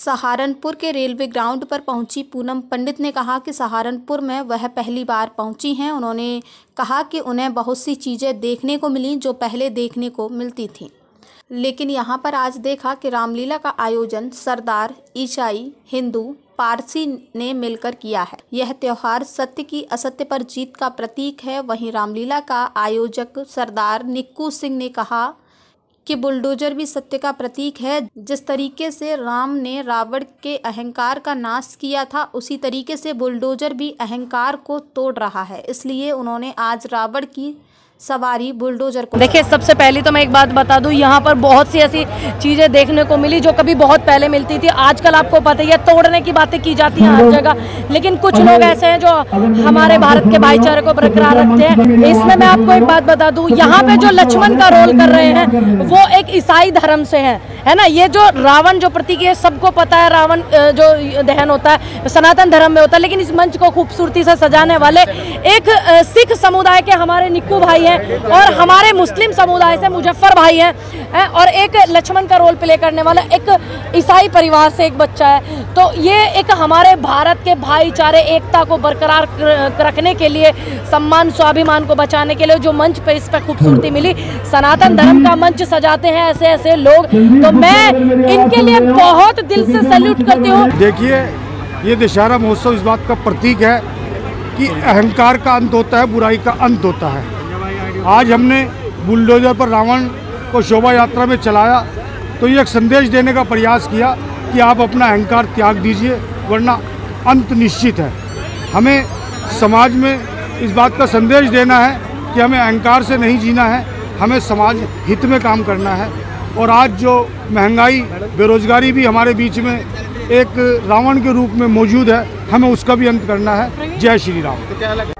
सहारनपुर के railway ground पर पहुँची पूनम पंडित ने कहा कि सहारनपुर में वह पहली बार पहुँची हैं। उन्होंने कहा कि उन्हें बहुत सी चीज़ें देखने को मिली जो पहले देखने को मिलती थीं। लेकिन यहाँ पर आज देखा कि रामलीला का आयोजन सरदार, ईसाई, हिंदू, पारसी ने मिलकर किया है। यह त्यौहार सत्य की असत्य पर जीत का प्रतीक है। वहीं रामलीला का आयोजक सरदार निक्कू सिंह ने कहा कि बुलडोजर भी सत्य का प्रतीक है। जिस तरीके से राम ने रावण के अहंकार का नाश किया था, उसी तरीके से बुलडोजर भी अहंकार को तोड़ रहा है। इसलिए उन्होंने आज रावण की सवारी बुलडोजर को देखिए सबसे पहले तो मैं एक बात बता दूँ यहाँ पर बहुत सी ऐसी चीज़ें देखने को मिली जो कभी बहुत पहले मिलती थी। आजकल आपको पता ही है तोड़ने की बातें की जाती हैं हर जगह लेकिन कुछ लोग ऐसे हैं जो हमारे भारत के भाईचारे को बरकरार रखते हैं। इसमें मैं आपको एक बात बता दूँ यहाँ पे जो लक्ष्मण का रोल कर रहे हैं वो एक ईसाई धर्म से है है ना? ये जो रावण जो प्रतीक है सबको पता है रावण जो दहन होता है सनातन धर्म में होता है लेकिन इस मंच को खूबसूरती से सजाने वाले एक सिख समुदाय के हमारे निक्कू भाई हैं और हमारे मुस्लिम समुदाय से मुजफ्फर भाई हैं और एक लक्ष्मण का रोल प्ले करने वाला एक ईसाई परिवार से एक बच्चा है। तो ये एक हमारे भारत के भाईचारे, एकता को बरकरार रखने के लिए, सम्मान, स्वाभिमान को बचाने के लिए जो मंच पे इस पर खूबसूरती मिली, सनातन धर्म का मंच सजाते हैं ऐसे ऐसे लोग। तो मैं इनके लिए बहुत दिल से सैल्यूट करती हूँ। देखिए, ये दशहरा महोत्सव इस बात का प्रतीक है कि अहंकार का अंत होता है, बुराई का अंत होता है। आज हमने बुलडोजर पर रावण को शोभा यात्रा में चलाया तो ये एक संदेश देने का प्रयास किया कि आप अपना अहंकार त्याग दीजिए, वरना अंत निश्चित है। हमें समाज में इस बात का संदेश देना है कि हमें अहंकार से नहीं जीना है, हमें समाज हित में काम करना है। और आज जो महँगाई, बेरोजगारी भी हमारे बीच में एक रावण के रूप में मौजूद है, हमें उसका भी अंत करना है। जय श्री राम।